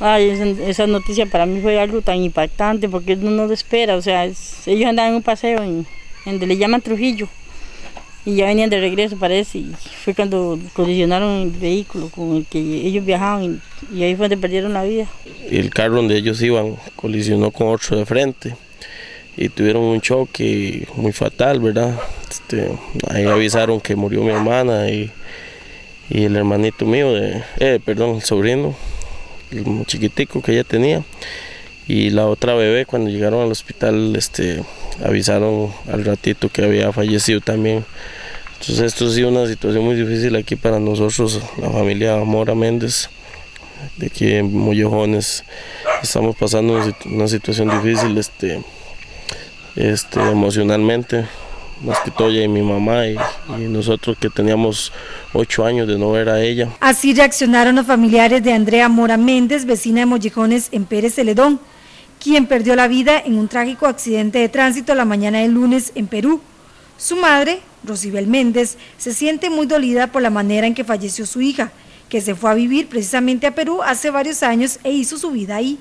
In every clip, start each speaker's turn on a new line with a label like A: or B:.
A: Ay, esa, noticia para mí fue algo tan impactante porque uno no lo espera, o sea, ellos andaban en un paseo en, donde le llaman Trujillo y ya venían de regreso parece y fue cuando colisionaron el vehículo con el que ellos viajaban y, ahí fue donde perdieron la vida.
B: El carro donde ellos iban colisionó con otro de frente y tuvieron un choque muy fatal, ¿verdad? Este, ahí avisaron que murió mi hermana y, el hermanito mío, de, eh, perdón, el sobrino, chiquitico que ella tenía. Y la otra bebé cuando llegaron al hospital este, avisaron al ratito que había fallecido también. Entonces esto ha sido una situación muy difícil aquí para nosotros, la familia Mora Méndez, de aquí en Mollejones. Estamos pasando una situación difícil este, este, emocionalmente, más que todo ella y mi mamá y, nosotros que teníamos ocho años de no ver a ella.
C: Así reaccionaron los familiares de Andrea Mora Méndez, vecina de Mollejones en Pérez Celedón, quien perdió la vida en un trágico accidente de tránsito la mañana del lunes en Perú. Su madre, Rosibel Méndez, se siente muy dolida por la manera en que falleció su hija, que se fue a vivir precisamente a Perú hace varios años e hizo su vida ahí.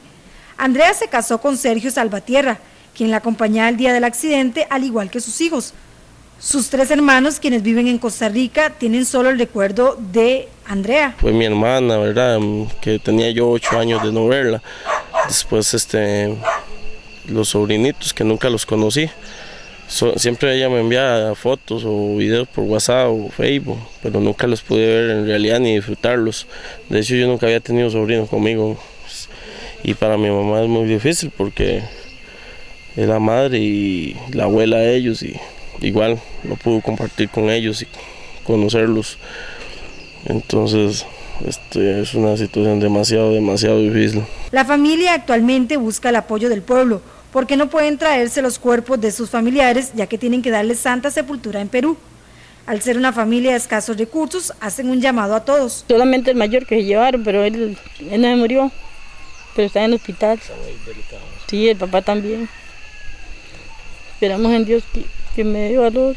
C: Andrea se casó con Sergio Salvatierra, quien la acompañaba el día del accidente, al igual que sus hijos. Sus tres hermanos, quienes viven en Costa Rica, tienen solo el recuerdo de Andrea.
B: Fue mi hermana, ¿verdad? Que tenía yo ocho años de no verla. Después, este, los sobrinitos que nunca los conocí. siempre ella me envía fotos o videos por WhatsApp o Facebook, pero nunca los pude ver en realidad ni disfrutarlos. De hecho, yo nunca había tenido sobrinos conmigo. Y para mi mamá es muy difícil porque es la madre y la abuela de ellos y igual no pudo compartir con ellos y conocerlos. Entonces, este, es una situación demasiado, demasiado difícil.
C: La familia actualmente busca el apoyo del pueblo porque no pueden traerse los cuerpos de sus familiares ya que tienen que darles santa sepultura en Perú. Al ser una familia de escasos recursos, hacen un llamado a todos.
A: Solamente el mayor que se llevaron, pero él, él no murió, pero está en el hospital. Sí, el papá también. Esperamos en Dios que, que me dé valor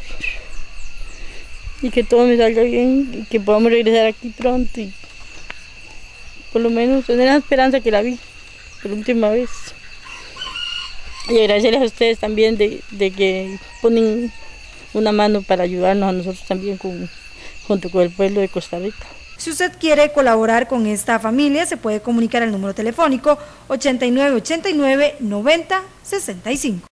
A: y que todo me salga bien y que podamos regresar aquí pronto y por lo menos tener la esperanza que la vi por última vez. Y agradecerles a ustedes también de, que ponen una mano para ayudarnos a nosotros también con, junto con el pueblo de Costa Rica.
C: Si usted quiere colaborar con esta familia, se puede comunicar al número telefónico 8989 9065.